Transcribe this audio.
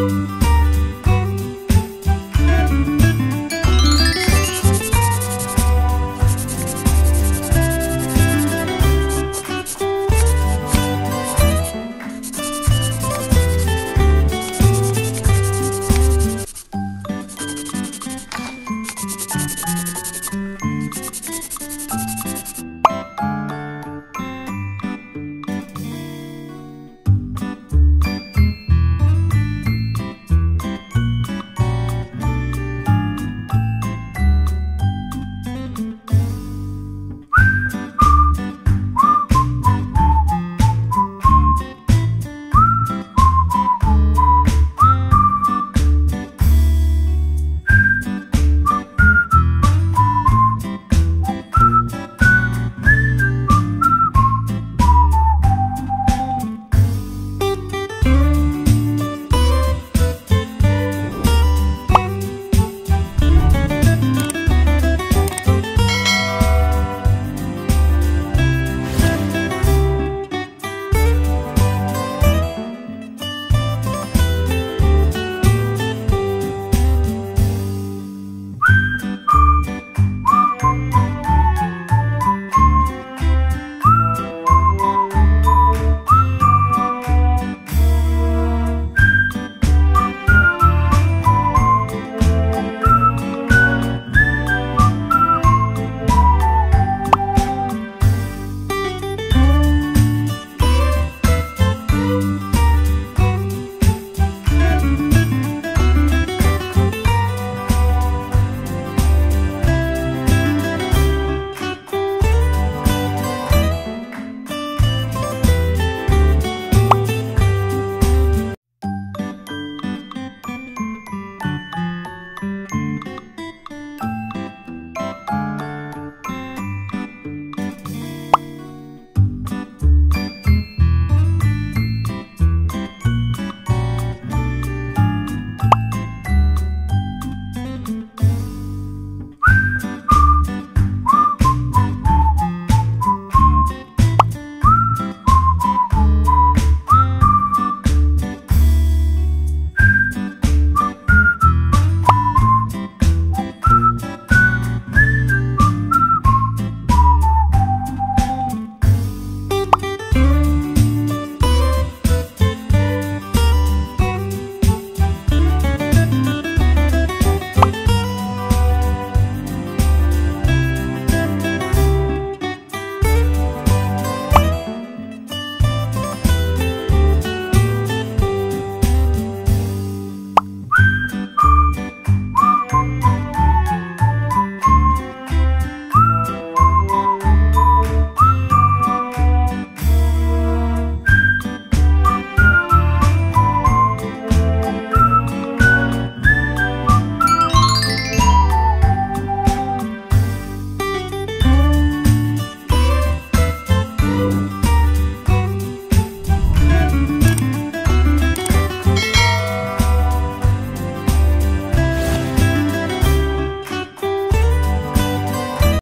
Música